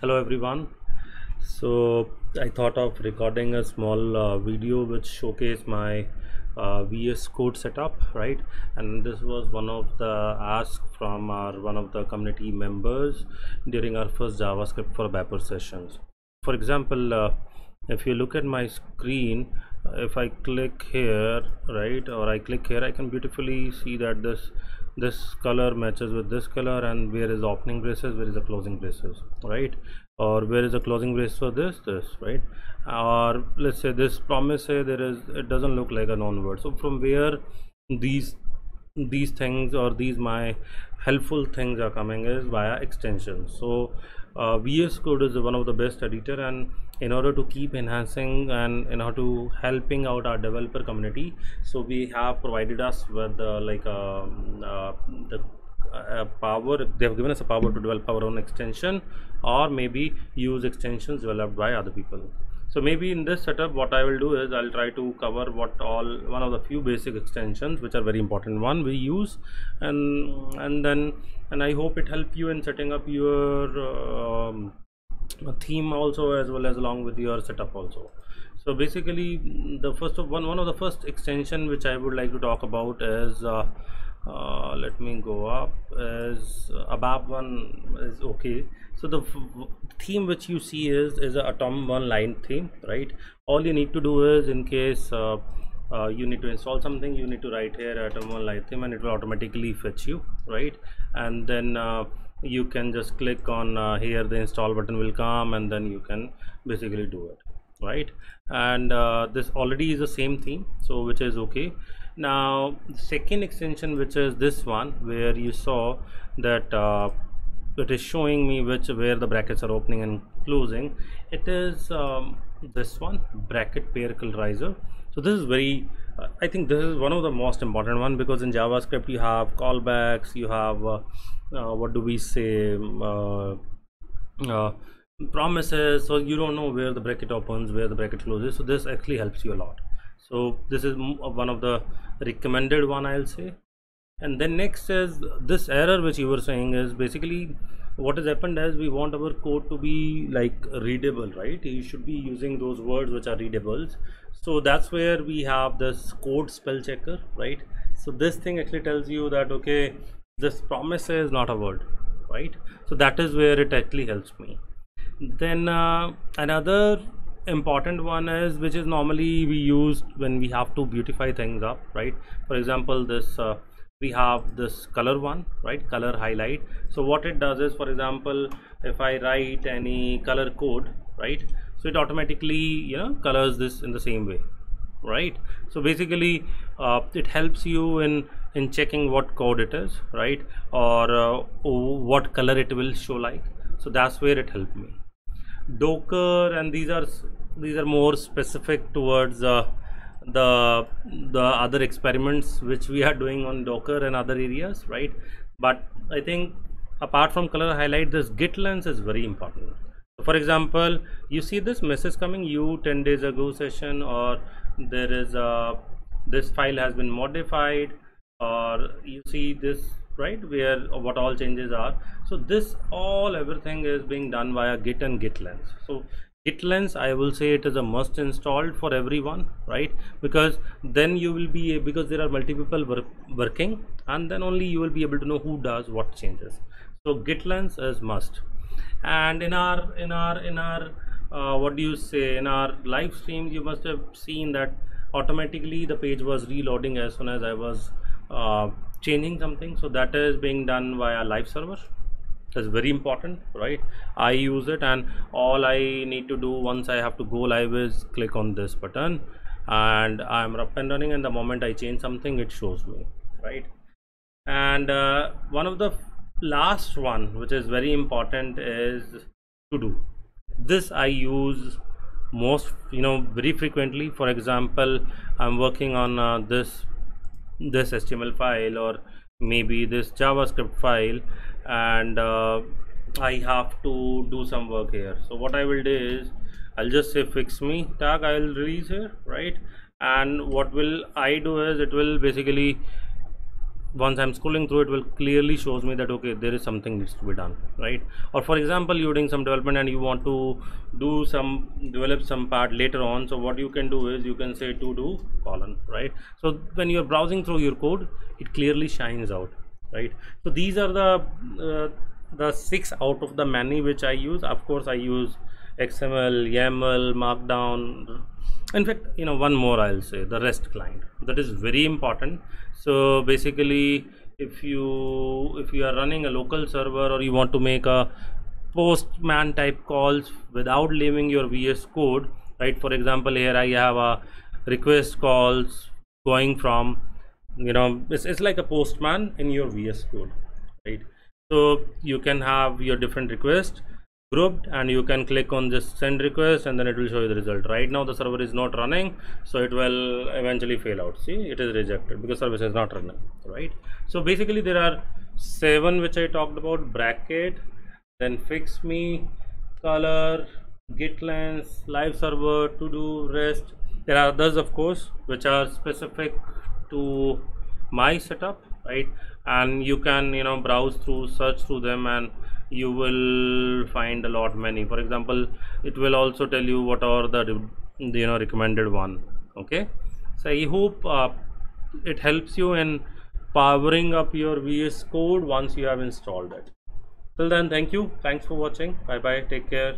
hello everyone. So i thought of recording a small uh, video which showcase my uh, vs code setup right? And this was one of the ask from our one of the community members during our first javascript for ABAPer sessions. For example uh, if you look at my screen if i click here right or i click here i can beautifully see that this this color matches with this color and where is the opening braces where is the closing braces right? Or where is the closing brace for this this right? Or let's say this promise say there is it doesn't look like a known word so from where these these things or these my helpful things are coming is via extensions so uh, vs code is one of the best editor and in order to keep enhancing and in order to helping out our developer community so we have provided us with uh, like um, uh, the uh, power they have given us a power to develop our own extension or maybe use extensions developed by other people so maybe in this setup what i will do is i'll try to cover what all one of the few basic extensions which are very important. One we use and and then and i hope it help you in setting up your um, theme also as well as along with your setup also. So basically the first of one one of the first extension which i would like to talk about is uh, uh, let me go up as uh, above one is okay. So the theme which you see is is a atom one light theme right? All you need to do is in case uh, uh, you need to install something you need to write here atom one light theme and it will automatically fetch you right? And then uh, you can just click on uh, here the install button will come and then you can basically do it right? And uh, this already is the same theme so which is okay. Now second extension which is this one where you saw that uh, it is showing me which where the brackets are opening and closing. It is um, this one bracket pair colorizer so this is very uh, i think this is one of the most important one because in javascript you have callbacks you have uh, uh, what do we say um, uh, uh, promises so you don't know where the bracket opens where the bracket closes. So this actually helps you a lot. So this is uh, one of the recommended one i'll say. And then next is this error which you were saying is basically what has happened is we want our code to be like readable right? You should be using those words which are readables so that's where we have this code spell checker right? So this thing actually tells you that okay this promise is not a word right? So that is where it actually helps me then uh, another important one is which is normally we use when we have to beautify things up right? For example this uh, we have this color one right? Color highlight. So what it does is for example if i write any color code right? So it automatically you know colors this in the same way right? So basically uh, it helps you in in checking what code it is right? Or uh, what color it will show like. So that's where it helped me docker and these are these are more specific towards uh, the the other experiments which we are doing on docker and other areas right? But i think apart from color highlight this git lens is very important. For example you see this message coming you 10 days ago session or there is a this file has been modified or you see this right where what all changes are. So this all everything is being done via git and git lens. So git lens i will say it is a must installed for everyone right? Because then you will be because there are multiple people work, working and then only you will be able to know who does what changes. So git lens is must. And in our in our in our uh, what do you say in our live streams you must have seen that automatically the page was reloading as soon as i was uh, changing something. So that is being done via live server. That's very important right? I use it and all i need to do once i have to go live is click on this button. And i'm up and running and the moment i change something it shows me right? And uh, one of the last one which is very important is to do. This i use most you know very frequently. For example i'm working on uh, this this html file or maybe this javascript file and uh, i have to do some work here. So what i will do is i'll just say fix me tag i will release here right? And what will i do is it will basically once i'm scrolling through it will clearly shows me that okay there is something needs to be done right? Or for example you're doing some development and you want to do some develop some part later on. So what you can do is you can say to do colon right? So when you're browsing through your code it clearly shines out right? So these are the uh, the six out of the many which i use. Of course i use xml yaml markdown in fact you know one more i'll say the rest client. That is very important. So basically if you if you are running a local server or you want to make a postman type calls without leaving your vs code right? For example here i have a request calls going from you know it's, it's like a postman in your vs code right? So you can have your different requests grouped and you can click on this send request and then it will show you the result. Right now the server is not running so it will eventually fail out. See it is rejected because service is not running right? So basically there are seven which i talked about bracket then fix me color git lens live server to do rest. There are others of course which are specific to my setup right? And you can you know browse through search through them and you will find a lot many. For example it will also tell you what are the you know recommended one okay? So i hope uh, it helps you in powering up your vs code once you have installed it. Till then thank you. Thanks for watching. Bye bye take care